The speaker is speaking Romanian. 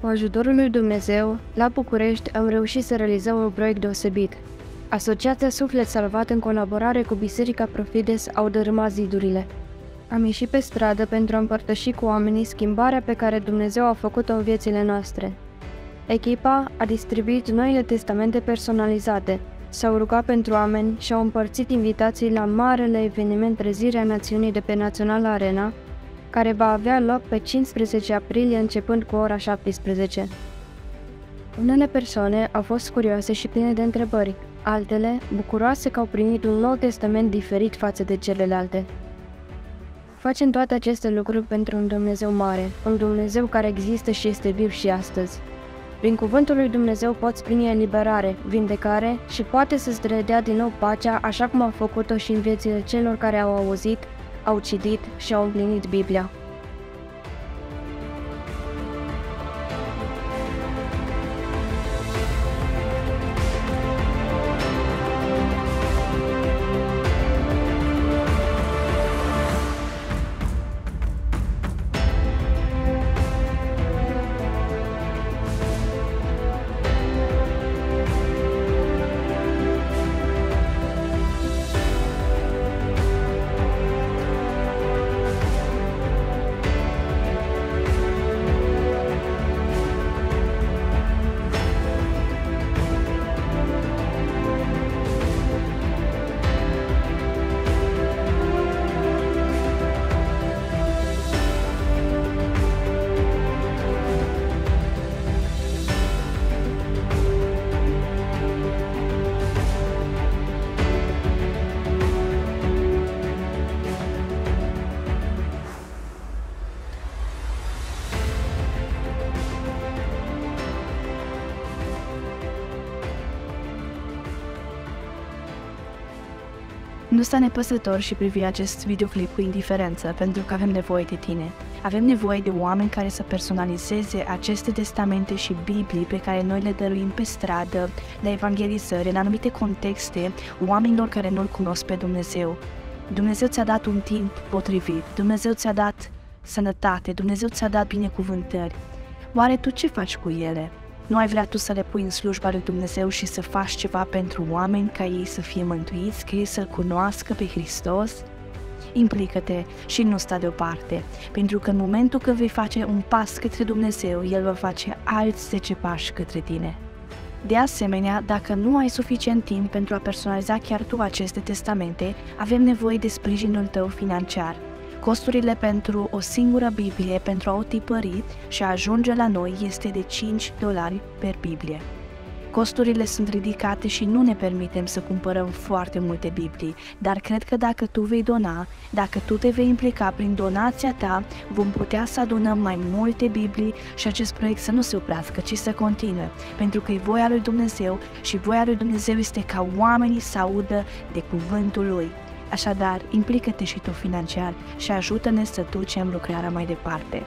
Cu ajutorul lui Dumnezeu, la București am reușit să realizăm un proiect deosebit. Asociația Suflet Salvat în colaborare cu Biserica Profides au dărâmat zidurile. Am ieșit pe stradă pentru a împărtăși cu oamenii schimbarea pe care Dumnezeu a făcut-o în viețile noastre. Echipa a distribuit noile testamente personalizate, s-au rugat pentru oameni și au împărțit invitații la marele eveniment Trezirea Națiunii de pe Național Arena, care va avea loc pe 15 aprilie începând cu ora 17. Unele persoane au fost curioase și pline de întrebări, altele bucuroase că au primit un nou testament diferit față de celelalte. Facem toate aceste lucruri pentru un Dumnezeu mare, un Dumnezeu care există și este viu și astăzi. Prin cuvântul lui Dumnezeu poți primi eliberare, vindecare și poate să-ți redea din nou pacea așa cum a făcut-o și în viețile celor care au auzit, au citit și au împlinit Biblia. Nu sta nepăsător și privi acest videoclip cu indiferență, pentru că avem nevoie de tine. Avem nevoie de oameni care să personalizeze aceste testamente și Biblii pe care noi le dăruim pe stradă, la evangelizări, în anumite contexte, oamenilor care nu-L cunosc pe Dumnezeu. Dumnezeu ți-a dat un timp potrivit, Dumnezeu ți-a dat sănătate, Dumnezeu ți-a dat binecuvântări. Oare tu ce faci cu ele? Nu ai vrea tu să le pui în slujba lui Dumnezeu și să faci ceva pentru oameni ca ei să fie mântuiți, ca ei să-L cunoască pe Hristos? Implică-te și nu sta deoparte, pentru că în momentul când vei face un pas către Dumnezeu, El va face alți 10 pași către tine. De asemenea, dacă nu ai suficient timp pentru a personaliza chiar tu aceste testamente, avem nevoie de sprijinul tău financiar – Costurile pentru o singură Biblie pentru a o tipări și a ajunge la noi este de 5 dolari per Biblie. Costurile sunt ridicate și nu ne permitem să cumpărăm foarte multe Biblii, dar cred că dacă tu vei dona, dacă tu te vei implica prin donația ta, vom putea să adunăm mai multe Biblii și acest proiect să nu se oprească, ci să continue, pentru că e voia lui Dumnezeu și voia lui Dumnezeu este ca oamenii să audă de cuvântul lui. Așadar, implică-te și tu financiar și ajută-ne să ducem lucrarea mai departe.